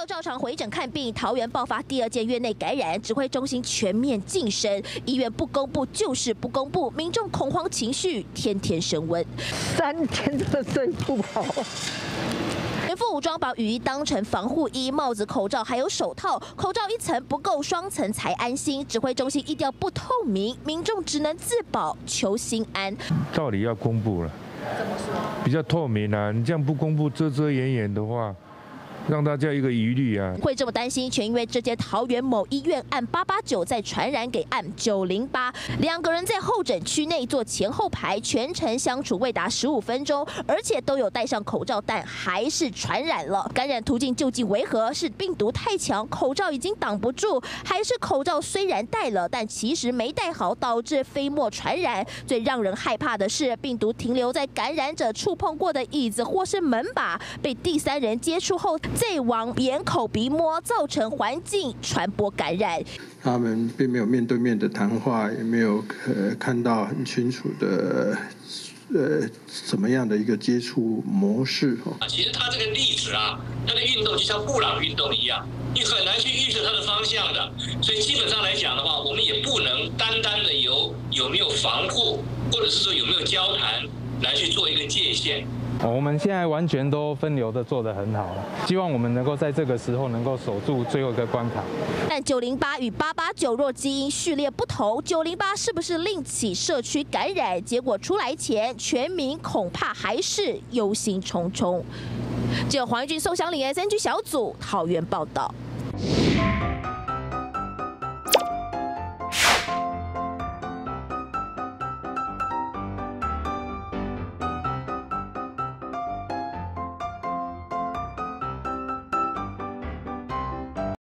就照常回诊看病，桃园爆发第二件院内感染，指挥中心全面晋升，医院不公布就是不公布，民众恐慌情绪天天升温，三天都睡不好。全副武装把雨衣当成防护衣，帽子、口罩还有手套，口罩一层不够，双层才安心。指挥中心一调不透明，民众只能自保求心安。道理要公布了，怎么说？比较透明啊，你这样不公布，遮遮掩掩的话。让大家一个疑虑啊！会这么担心，全因为这间桃园某医院按八八九在传染给按九零八，两个人在候诊区内坐前后排，全程相处未达十五分钟，而且都有戴上口罩，但还是传染了。感染途径究竟为何？是病毒太强，口罩已经挡不住，还是口罩虽然戴了，但其实没戴好，导致飞沫传染？最让人害怕的是，病毒停留在感染者触碰过的椅子或是门把，被第三人接触后。再往眼、口、鼻摸，造成环境传播感染。他们并没有面对面的谈话，也没有呃看到很清楚的呃什么样的一个接触模式啊。其实它这个粒子啊，它的运动就像布朗运动一样，你很难去预测它的方向的。所以基本上来讲的话，我们也不能单单的由有没有防护，或者是说有没有交谈来去做一个界限。我们现在完全都分流的做得很好，希望我们能够在这个时候能够守住最后一个关卡。但九零八与八八九若基因序列不同，九零八是不是另起社区感染？结果出来前，全民恐怕还是忧心忡忡。记者黄玉俊、宋祥林 S N G 小组桃园报道。